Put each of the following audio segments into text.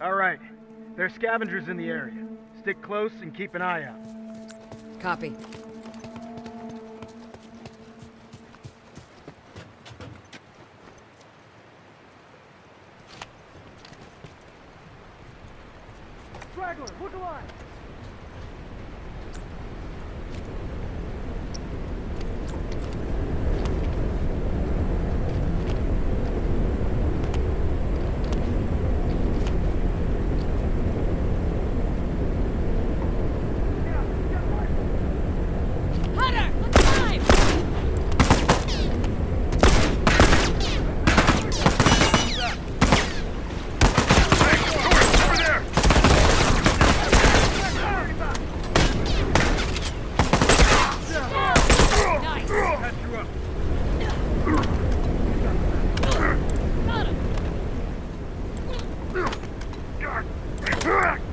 All right. There's scavengers in the area. Stick close and keep an eye out. Copy. Straggler, look alive! Correct!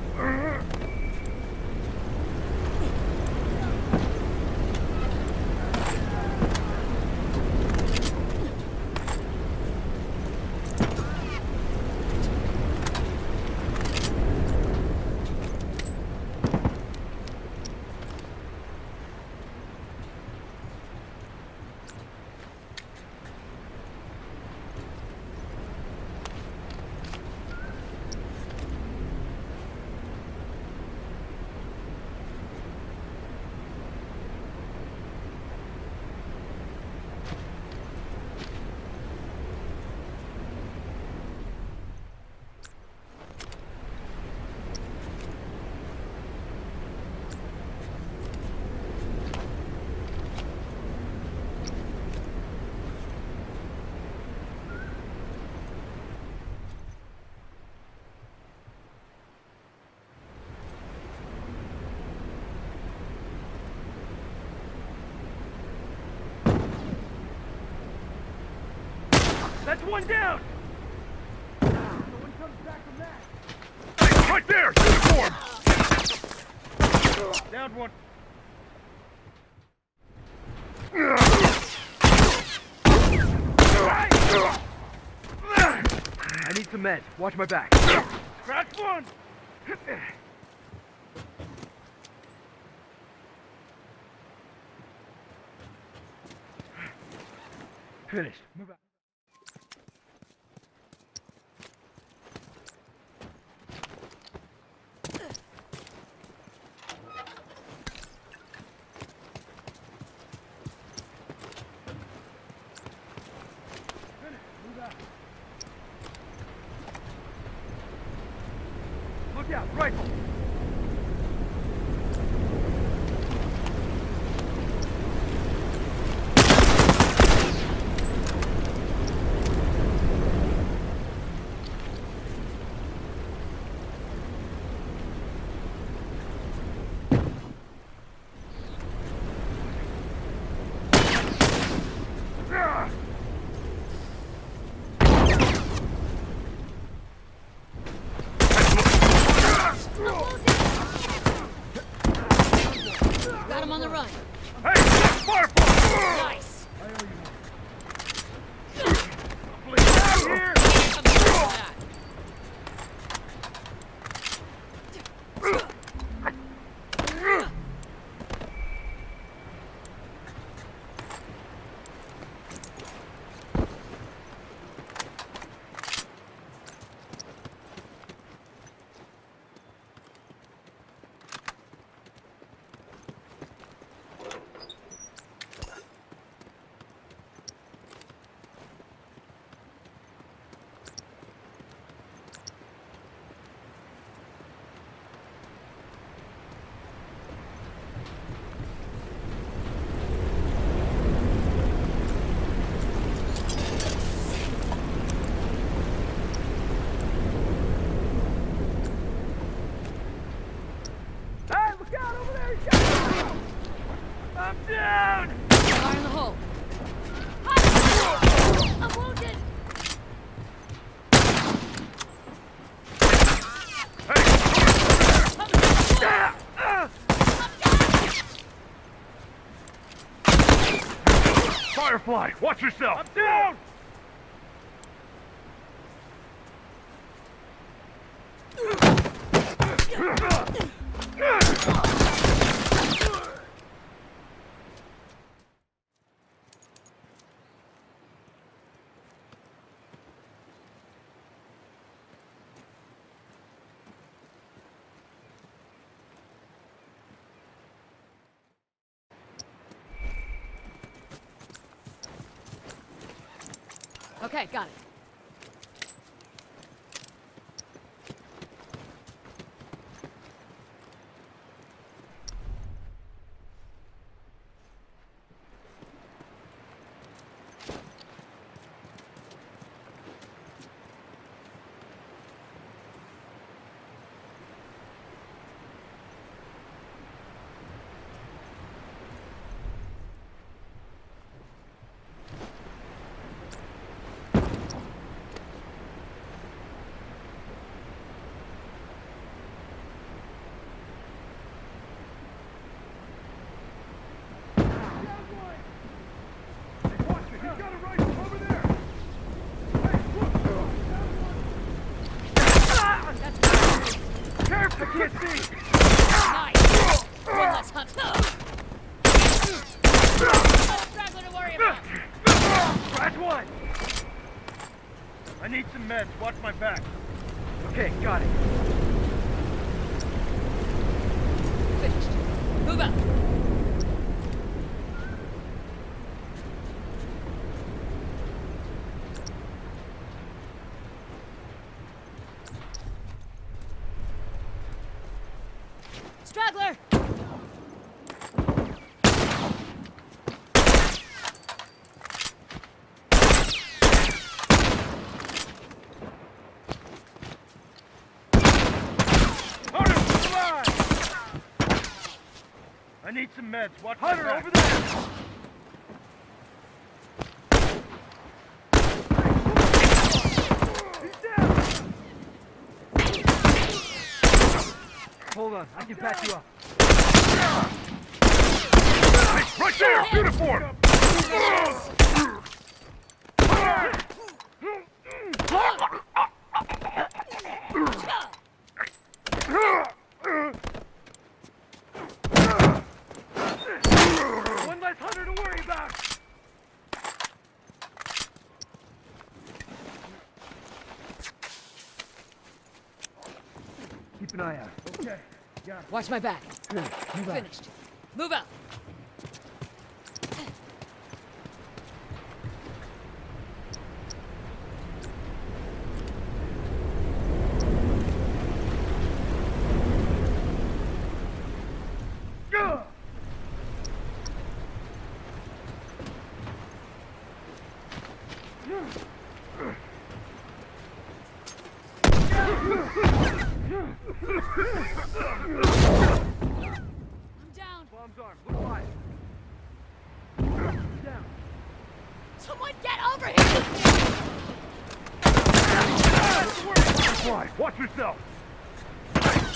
That's one down! Ah, no one comes back from that. Right there! Uniform! Down one. I need some meds. Watch my back. Crack one! Finished. Move out. Finished. Move out. Out, rifle! Got him on the run. Hey! Firefly! Nice! Here! That. Hey, look out over there! He's got I'm down! Fire in the hole. Hunter! I'm wounded! Firefly! Watch yourself! I'm down! Okay, got it. Hey, watch it. He's got a rifle over there. Hey, look. That's Careful, I can't see. nice. One less hunt. No straggler to worry about. Scratch one. Meds. Watch my back. Okay, got it. Finished. Move out. Straggler! Hunter, come on. I need some meds. Watch Hunter, over there! He's down! Hold on, I can patch you up. Right there. Uniform. One less hunter to worry about! Keep an eye out. Okay. Got it. Watch my back. Good. Move out. Finished. Move out. Go. I'm down. Bomb's armed. Look alive. Down. Someone get over here! Watch yourself.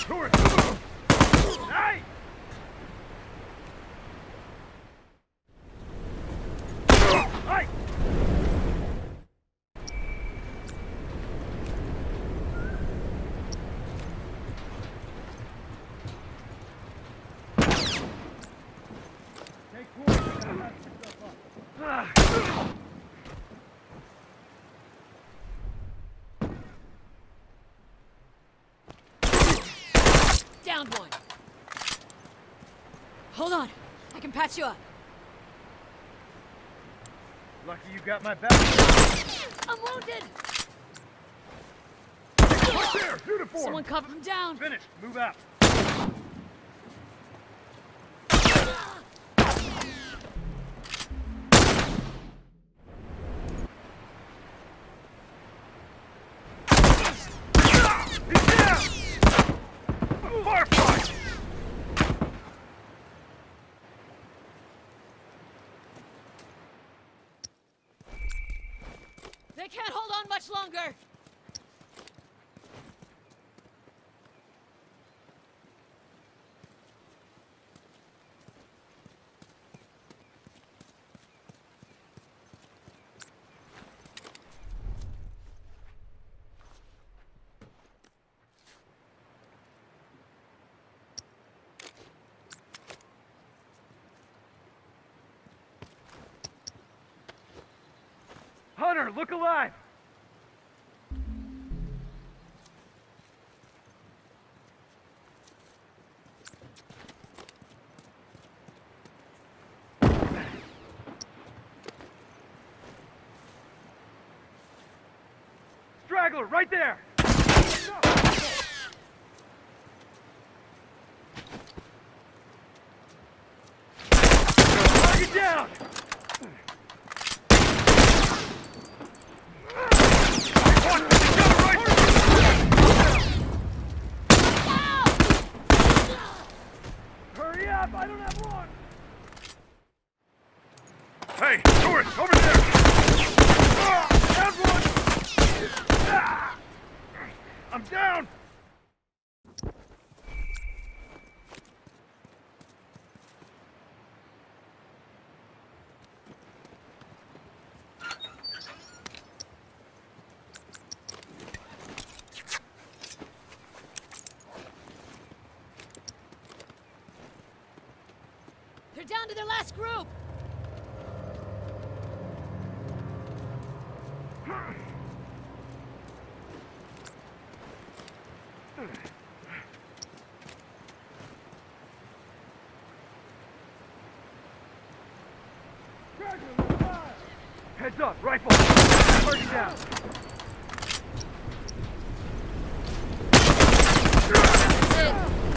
Tourist. Hey. Hey. Take point. Ah. Down one. Hold on. I can patch you up. Lucky you got my back. I'm wounded. Right there. Uniform. Someone cover him down. Finished. Move out. They can't hold on much longer. Hunter, look alive! Straggler, right there! Target down! Hurry! I don't have one! Hey, tourist, over there! Ah, have one! Ah! I'm down! To their last group! Heads up, rifle! Target down!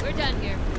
We're done here.